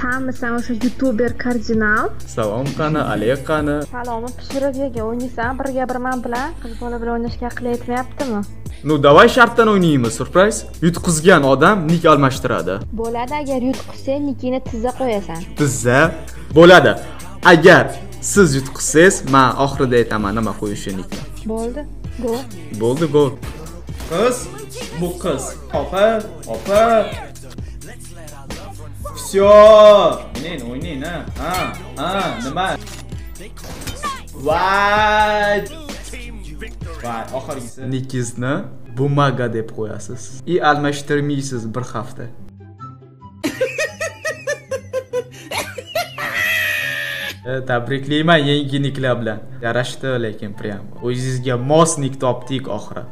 sanmisan o'sha youtuber kardinal salom qani alik qani salomni pishirib yegan o'ynaysan birga bir man bilan qiz bola bilan o'ynashga aqli yetmayaptimi ну давай shartdan o'ynaymiz surpriz yutqizgan odam nik almashtiradi bo'ladi agar yutqizsang nikini tizza qo'yasan tizza bo'ladi agar siz yutqizsangiz man oxirida aytaman nima qo'yishinikni bo'ldi go bo'ldi go qiz bu qiz opa opa все o'ynang o'ynang ha ha ha nima voy voy oxirgisi nikizni bumaga deb qo'yasiz. И almashtirmaysiz bir hafta. E, tabriklayman yangi niklar bilan. Yarashdi lekin прям o'zingizga mos nik topdik oxiri